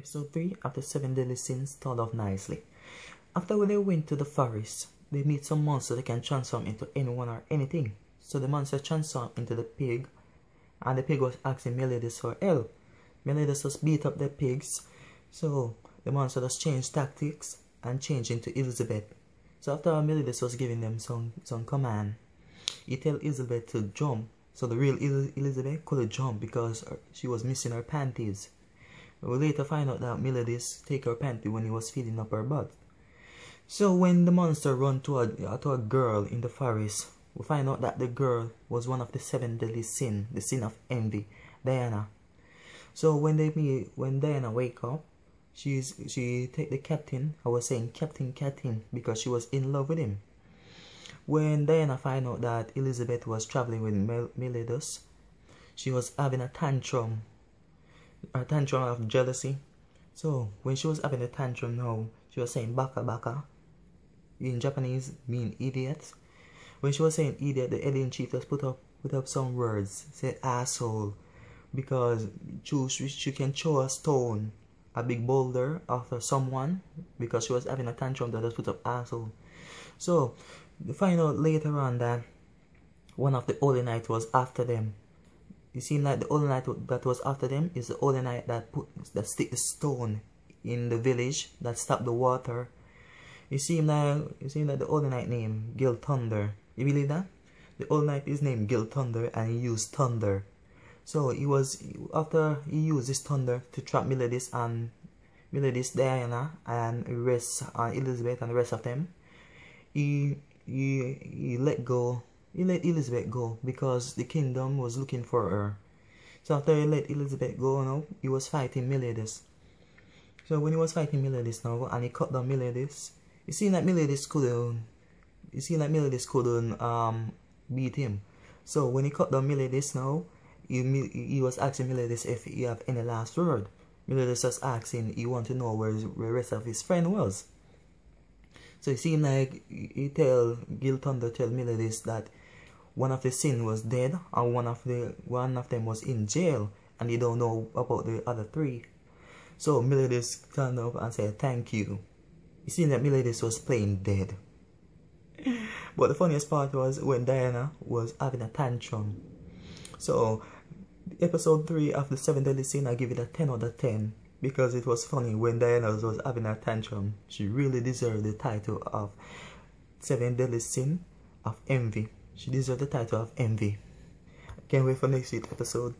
Episode 3 of the Seven Deadly Sins started off nicely. After they went to the forest, they meet some monster that can transform into anyone or anything. So the monster transformed into the pig, and the pig was asking Meliodas for help. Meliodas just beat up the pigs, so the monster just changed tactics and changed into Elizabeth. So after Meliodas was giving them some, some command, he tell Elizabeth to jump. So the real Elizabeth couldn't jump because she was missing her panties. We later find out that Meliodas take her panty when he was feeding up her butt. So when the monster run to a, uh, to a girl in the forest, we find out that the girl was one of the seven deadly sin, the sin of envy, Diana. So when they meet, when Diana wake up, she's she take the captain. I was saying Captain Captain because she was in love with him. When Diana find out that Elizabeth was traveling with Mel- Meliodas, she was having a tantrum a tantrum of jealousy. So when she was having a tantrum now, she was saying baka baka. In Japanese mean idiot. When she was saying idiot, the alien chief just put up put up some words, said asshole. Because she, she can throw a stone, a big boulder after someone because she was having a tantrum that just put up asshole. So find out later on that one of the holy knights was after them you seem like the Holy Knight that was after them is the Holy Knight that put that stick the stone in the village that stopped the water. You seem like you seem like the Holy Knight name Gilthunder. You believe that? The Holy Knight is named Gilthunder and he used thunder. So he was after he used this thunder to trap Meliodas and Meliodas Diana and rest uh, Elizabeth and the rest of them. He he he let go he let Elizabeth go because the kingdom was looking for her. So after he let Elizabeth go now, he was fighting Meliodas. So when he was fighting Meliodas now and he cut down Meliodas, you see that Meliodas couldn't you see that Meliodas couldn't um beat him. So when he cut down Meliodas now, he, he was asking Meliodas if he have any last word. Meliodas was asking he want to know where the rest of his friend was. So it seemed like he tell Gilthunder tell Meliodas that one of the sin was dead and one of the one of them was in jail and you don't know about the other three. So Meliodas turned up and said thank you. You see that Meliodas was playing dead. But the funniest part was when Diana was having a tantrum. So episode 3 of the 7 deadly sin I give it a 10 out of 10 because it was funny when Diana was having a tantrum. She really deserved the title of 7 deadly sin of envy. She deserves the title of envy. I can't wait for next week's episode.